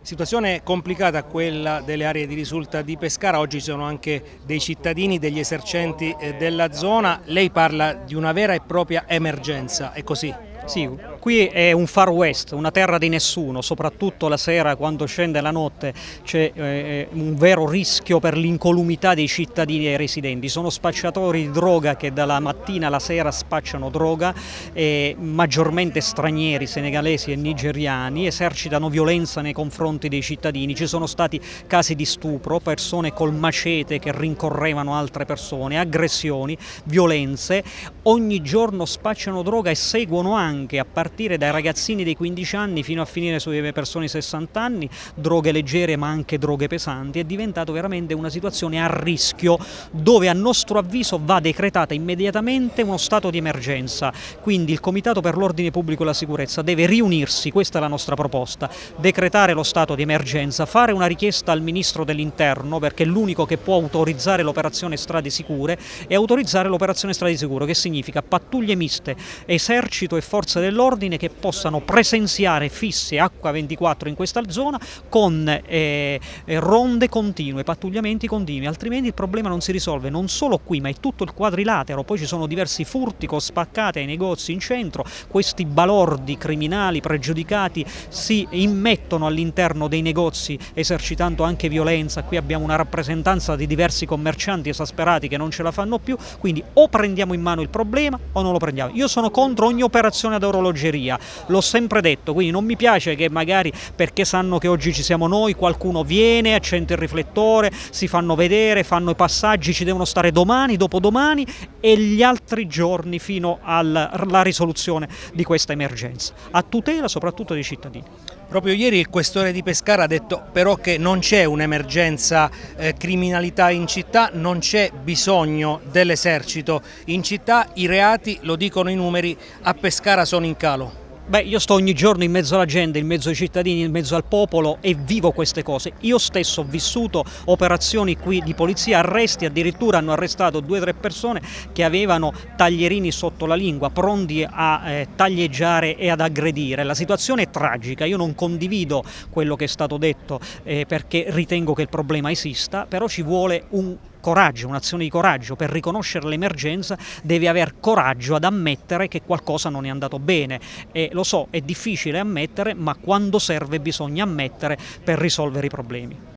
Situazione complicata quella delle aree di risulta di Pescara, oggi ci sono anche dei cittadini, degli esercenti eh, della zona, lei parla di una vera e propria emergenza, è così? Sì, qui è un far west, una terra di nessuno, soprattutto la sera quando scende la notte c'è eh, un vero rischio per l'incolumità dei cittadini e dei residenti. Sono spacciatori di droga che dalla mattina alla sera spacciano droga, eh, maggiormente stranieri, senegalesi e nigeriani, esercitano violenza nei confronti dei cittadini. Ci sono stati casi di stupro, persone col macete che rincorrevano altre persone, aggressioni, violenze. Ogni giorno spacciano droga e seguono anche a partire dai ragazzini dei 15 anni fino a finire sulle persone di 60 anni, droghe leggere ma anche droghe pesanti, è diventato veramente una situazione a rischio dove a nostro avviso va decretata immediatamente uno stato di emergenza. Quindi il Comitato per l'Ordine Pubblico e la Sicurezza deve riunirsi, questa è la nostra proposta, decretare lo stato di emergenza, fare una richiesta al Ministro dell'Interno perché è l'unico che può autorizzare l'operazione Strade Sicure e autorizzare l'operazione Strade Sicure che significa pattuglie miste, esercito e forze forze dell'ordine che possano presenziare fisse H24 in questa zona con eh, ronde continue, pattugliamenti continui, altrimenti il problema non si risolve non solo qui ma è tutto il quadrilatero, poi ci sono diversi furti con spaccate ai negozi in centro, questi balordi criminali pregiudicati si immettono all'interno dei negozi esercitando anche violenza, qui abbiamo una rappresentanza di diversi commercianti esasperati che non ce la fanno più, quindi o prendiamo in mano il problema o non lo prendiamo. Io sono contro ogni operazione ad orologeria, l'ho sempre detto, quindi non mi piace che magari perché sanno che oggi ci siamo noi qualcuno viene, accende il riflettore, si fanno vedere, fanno i passaggi, ci devono stare domani, dopodomani e gli altri giorni fino alla risoluzione di questa emergenza, a tutela soprattutto dei cittadini. Proprio ieri il questore di Pescara ha detto però che non c'è un'emergenza eh, criminalità in città, non c'è bisogno dell'esercito in città, i reati, lo dicono i numeri, a Pescara sono in calo. Beh, io sto ogni giorno in mezzo alla gente, in mezzo ai cittadini, in mezzo al popolo e vivo queste cose. Io stesso ho vissuto operazioni qui di polizia, arresti, addirittura hanno arrestato due o tre persone che avevano taglierini sotto la lingua, pronti a eh, taglieggiare e ad aggredire. La situazione è tragica, io non condivido quello che è stato detto eh, perché ritengo che il problema esista, però ci vuole un coraggio, un'azione di coraggio, per riconoscere l'emergenza devi aver coraggio ad ammettere che qualcosa non è andato bene e lo so, è difficile ammettere, ma quando serve bisogna ammettere per risolvere i problemi.